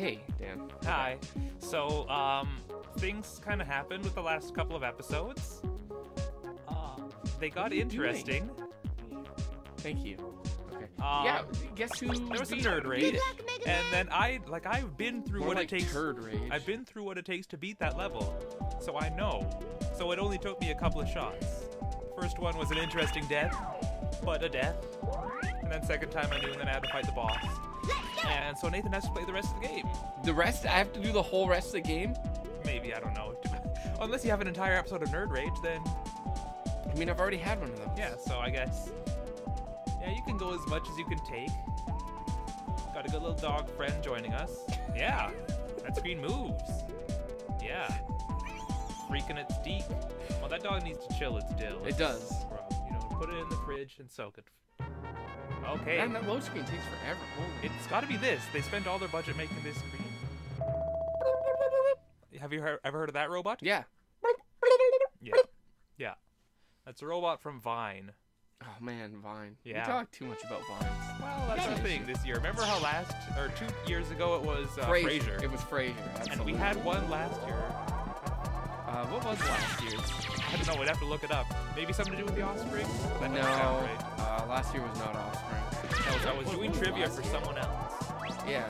Hey, Dan. Hi. So, um, things kind of happened with the last couple of episodes. Uh, they got you doing? interesting. Thank you. Okay. Um, yeah. Guess who? There was a nerd rage, and then I like I've been through More what like it takes. turd rage. I've been through what it takes to beat that level, so I know. So it only took me a couple of shots. First one was an interesting death, but a death. And then second time I knew, and then I had to fight the boss. And so Nathan has to play the rest of the game. The rest. I have to do the whole rest of the game. Maybe I don't know. Unless you have an entire episode of Nerd Rage, then I mean, I've already had one of them. yeah. So I guess yeah, you can go as much as you can take. Got a good little dog friend joining us. Yeah, that screen moves. Yeah, freaking its deep. Well, that dog needs to chill its dill. It does. Bro, you know, put it in the fridge and soak it. Okay, Man, that load screen takes forever. Holy. it's got to be this. They spent all their budget making this screen. Have you heard, ever heard of that robot? Yeah. Yeah. Yeah. That's a robot from Vine. Oh man, Vine. Yeah. We talk too much about Vines. Well, that's the thing this year. Remember how last, or two years ago, it was uh, Frasier. Frasier. It was Frasier. And we had one last year. Uh, what was last year's? I don't know, we'd have to look it up. Maybe something to do with the offspring? That no. sound right. Last year was not Offspring. No, so I was doing trivia for someone else. Yeah.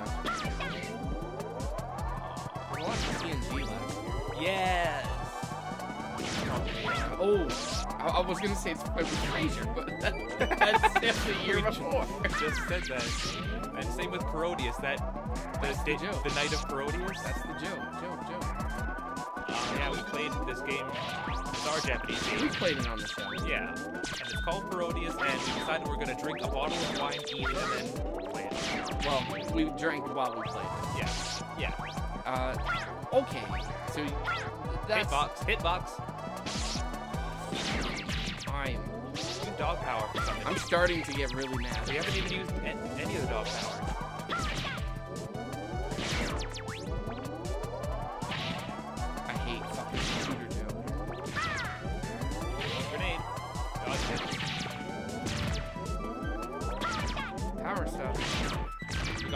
A lot TNG last year. Yes! Oh, I, I was gonna say it's, it was Frasier, but that's just the year before. Just said that. And same with Parodius. That the, the the night of Parodius. That's the joke, joke, joke. Played this game. It's our Japanese game. We played it on the show. Yeah, and it's called Parodius, and we decided we're gonna drink a bottle of wine, eat it, and then play it. Well, we drank while we played it. Yeah, yeah. Uh, okay. So that's Hitbox, hitbox. I'm. Dog power for something. I'm starting to get really mad. we haven't even used any of the dog power.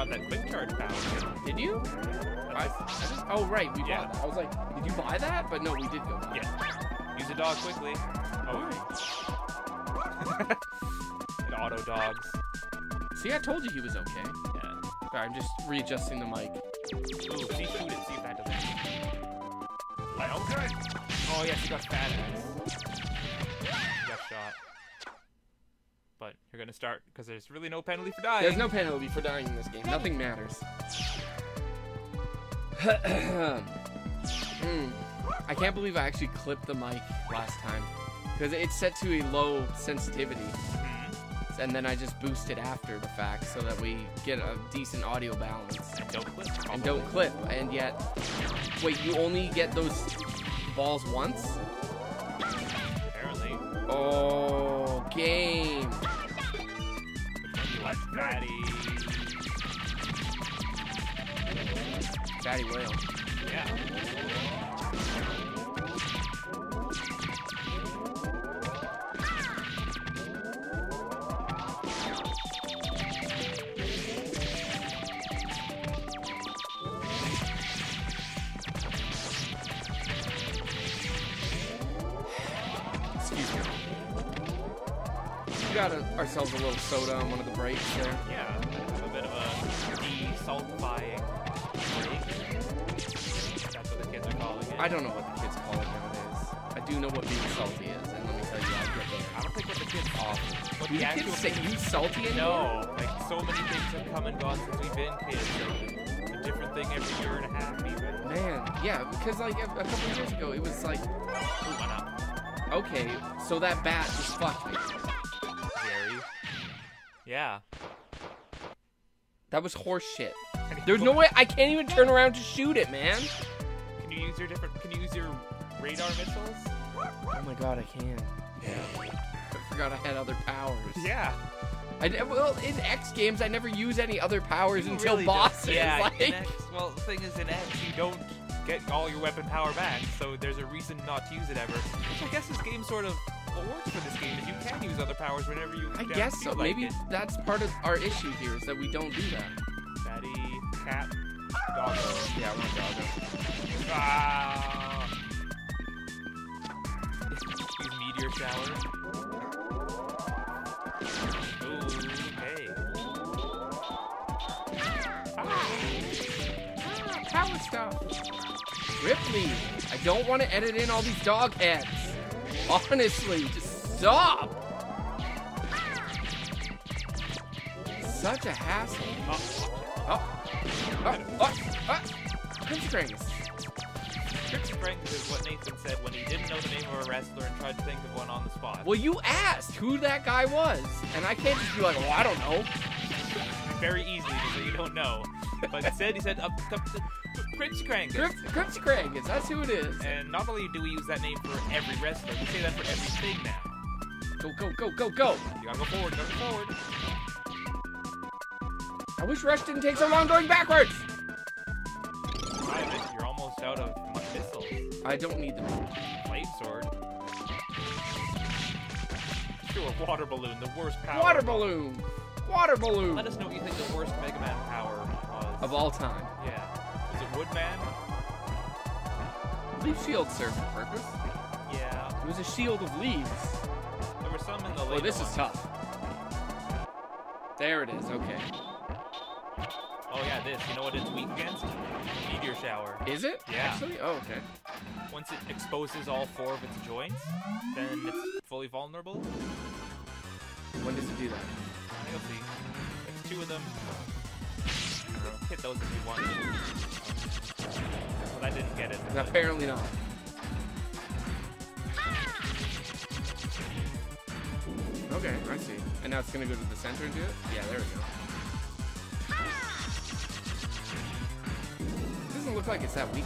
Got that quick charge power. Did you? I, I oh right, we Yeah. bought that. I was like, did you buy that? But no, we did go buy yeah. Use a dog quickly. Oh. it auto dogs. See, I told you he was okay. Yeah. Sorry, I'm just readjusting the mic. Ooh, see, shoot it. See if that does anything. Like, okay. Oh yes, you got fat ass. You're gonna start because there's really no penalty for dying. There's no penalty for dying in this game. Nothing matters. Hmm. I can't believe I actually clipped the mic last time because it's set to a low sensitivity, Mhm. and then I just boost it after the fact so that we get a decent audio balance And don't clip. and don't clip. And yet, wait, you only get those balls once? Apparently. Oh, game. Fatty. Fatty whale. Yeah. Got a, ourselves a little soda on one of the breaks there. Yeah. A bit of a desaltifying break. That's what the kids are calling it. I don't know what the kids call it nowadays. I do know what being salty is, and let me tell you, I'll get I there. don't think what the kids Awful. What Do the the actual kids say you salty anymore? No, like so many things have come and gone since we've been kids. Like, a different thing every year and a half, even. Man, yeah, because like a, a couple years ago, it was like, Ooh, okay, so that bat just fucked me. Yeah. That was horse shit. There's no way I can't even turn around to shoot it, man. Can you use your different? Can you use your radar missiles? Oh my god, I can. Yeah. I forgot I had other powers. Yeah. I well in X games I never use any other powers until Really don't- bosses. Yeah. like, X, well, the thing is, in X, you don't get all your weapon power back, so there's a reason not to use it ever. Which I guess this game sort of what works for this game is you can use other powers whenever you. I guess so. like Maybe it. that's part of our issue here is that we don't do that. Fatty cat. Doggo. Yeah, I want Doggo. Ah! Use meteor shower. Ooh, okay. Power stuff. Rip me. I don't want to edit in all these dog heads. Honestly, just stop. Such a hassle. Oh, Oh, oh, oh, oh. Crunchrangus. trick strength is what Nathan said when he didn't know the name of a wrestler and tried to think of one on the spot. Well, you asked who that guy was, and I can't just be like, well, I don't know. Very easily say you don't know. But instead, he said up Prince Crankus. Crunchrangus, that's who it is. And not only do we use that name for every wrestler, we say that for everything now. Go, go, go, go, go. You gotta go forward, you gotta go forward. I wish Rush didn't take so long going backwards. Ivan, you're almost out of my missiles. I don't need them. Flame sword. Sure, water balloon, the worst power. Water balloon. Water balloon. Let us know what you think the worst Mega Man power was. Of all time. Yeah. Is it Woodman? Leaf shield served a purpose. Yeah. It was a shield of leaves. There were some in the Oh, later this is tough. There it is. Okay. Oh yeah, this. You know what it's weak against? Meteor shower. Is it? Yeah. Actually? Oh, okay. Once it exposes all four of its joints, then it's fully vulnerable. When does it do that? You'll see. There's two of them. Hit those if you want. But I didn't get it. but- Apparently not. Okay, I see. And now it's gonna go to the center and do it? Yeah, there we go. Doesn't look like it's that weak.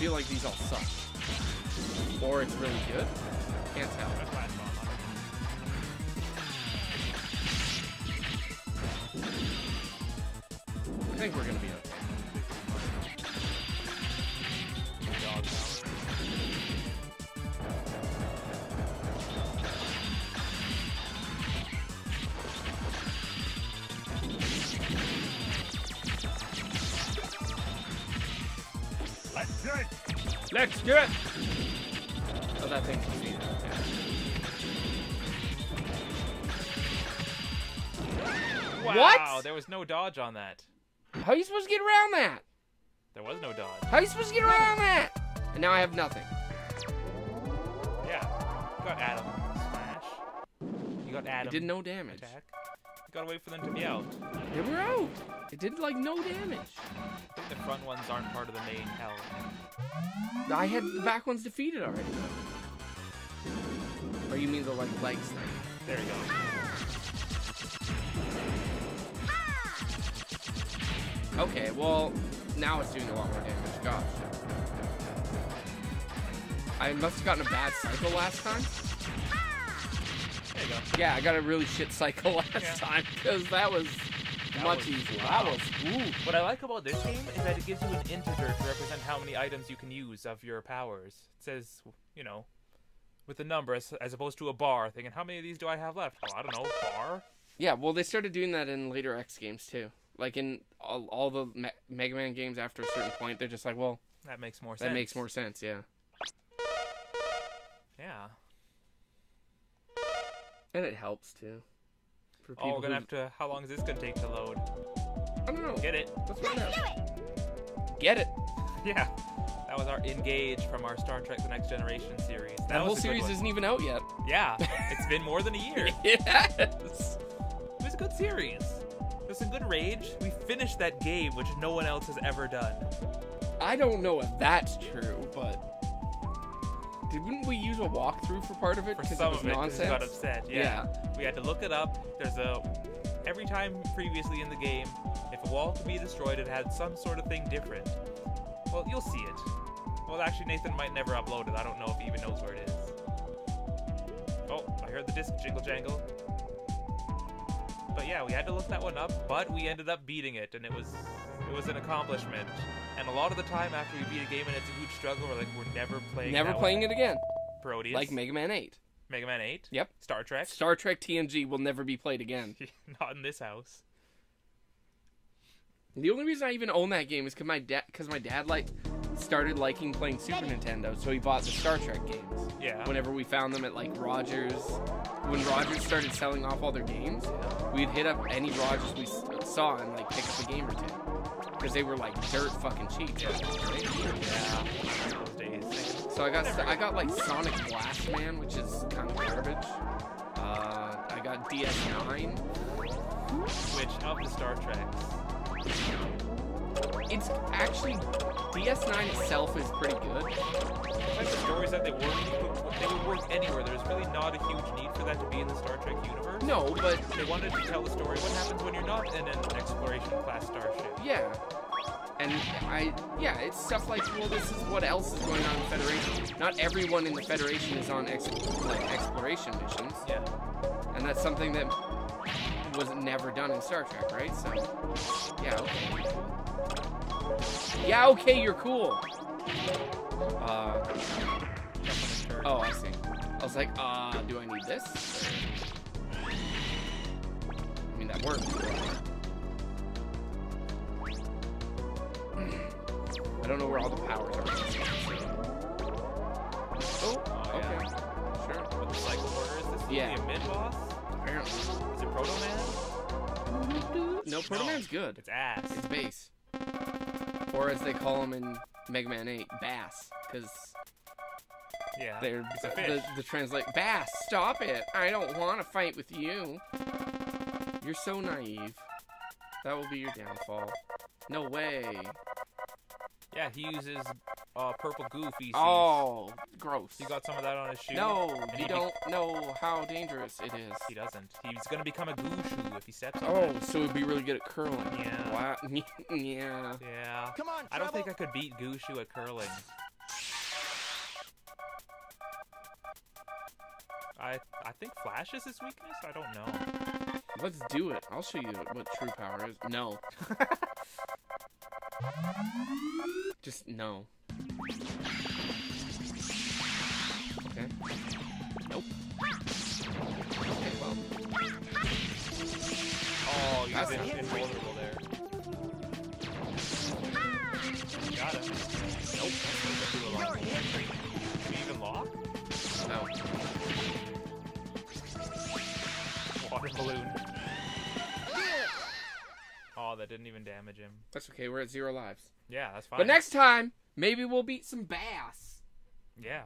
Feel like these all suck. Or it's really good. Can't tell. I think we're gonna be okay. Let's do it! Oh, that thing's defeated. Wow, What? there was no dodge on that. How are you supposed to get around that? There was no dodge. How are you supposed to get around that? And now I have nothing. Yeah. You got Adam. Smash. You got It Adam. did no damage. Attack. You gotta wait for them to be out. They were out. It did like no damage. I think the front ones aren't part of the main hell. I had the back ones defeated already. Or you mean the like legs thing? There you go. Okay, well, now it's doing a lot more damage. Gosh. I must have gotten a bad cycle last time. There you go. Yeah, I got a really shit cycle last Yeah. time because that was much easier. That was ooh. What I like about this game is that it gives you an integer to represent how many items you can use of your powers. It says, you know, with a number as, as opposed to a bar, thinking, how many of these do I have left? Oh, I don't know, bar? Yeah, well, they started doing that in later X games too. Like in all, all the Me- Mega Man games, after a certain point, they're just like, well, That makes more sense. that makes more sense. Yeah, Yeah. and it helps too. For Oh, we're gonna have to. How long is this gonna take to load? I don't know. Get it? Let's find out. Get it. Yeah. That was our engage from our Star Trek: The Next Generation series. That, That whole was a series isn't even out yet. Yeah, it's been more than a year. yes. It was a good series. There's some good rage. We finished that game, which no one else has ever done. I don't know if that's true, but didn't we use a walkthrough for part of it For because it some was of it, nonsense? got upset. Yeah. We had to look it up. There's a every time previously in the game, if a wall could be destroyed, it had some sort of thing different. Well, you'll see it. Well, actually, Nathan might never upload it. I don't know if he even knows where it is. Oh, I heard the disc jingle jangle. But yeah, we had to look that one up. But we ended up beating it, and it was it was an accomplishment. And a lot of the time after we beat a game and it's a huge struggle, we're like, we're never playing. Never playing one. it again. Parodius. Like Mega Man 8. Mega Man 8. Yep. Star Trek. Star Trek TNG will never be played again. Not in this house. The only reason I even own that game is because my dad, because my dad like started liking playing Super Nintendo, so he bought the Star Trek games. Yeah. Whenever we found them at like Rogers, when Rogers started selling off all their games, we'd hit up any Rogers we saw and like pick up a game or two, because they were like dirt fucking cheap. Right? Yeah. Those days. So I got I got like Sonic Blast Man, which is kind of garbage. Uh, I got DS9. Which of the Star Treks? It's actually DS9 itself is pretty good. Like the stories that they work, they would work anywhere. There's really not a huge need for that to be in the Star Trek universe. No, but They wanted to tell the story. What happens when you're not in an exploration class starship? yeah. And I, yeah, it's stuff like, well, this is what else is going on in Federation. Not everyone in the Federation is on ex- like exploration missions, Yeah. and that's something that was never done in Star Trek, right? So, yeah, okay. Yeah, okay, you're cool. Uh, oh, I see. I was like, uh, do I need this? I mean, that worked. I don't know where all the powers are. Oh, Oh, okay. yeah. Sure. With the cycle order, is this Yeah. the mid boss? Apparently. Is it Proto Man? No, Proto Man's good. It's ass. It's base. Or as they call him in Mega Man 8, Bass. Because Yeah. they're It's a the, the translate Bass, stop it. I don't want to fight with you. You're so naive. That will be your downfall. No way. Yeah, he uses uh, purple goo feces. Oh, gross. He got some of that on his shoe. No, you he don't know how dangerous it is. He doesn't. He's gonna become a goo shoe if he steps on Oh, it. so he'd be really good at curling. Yeah. Wow. yeah. Yeah. Come on, I don't think I could beat Gushu at curling. I I think Flash is his weakness. I don't know. Let's do it. I'll show you what true power is. No. Just no. Okay. Nope. Okay, well. Oh, he's That's in, not- invulnerable there. Got it. Nope. You're hit. Can you even lock? No. Water balloon. Oh, that didn't even damage him. That's okay. We're at zero lives. Yeah, that's fine. But next time, maybe we'll beat some bass. Yeah.